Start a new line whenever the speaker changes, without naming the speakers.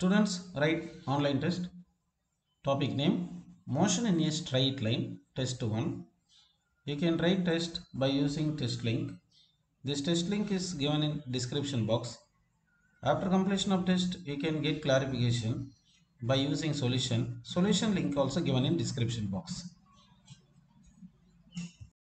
Students write online test. Topic name Motion in a straight line test 1. You can write test by using test link. This test link is given in description box. After completion of test you can get clarification by using solution. Solution link also given in description box.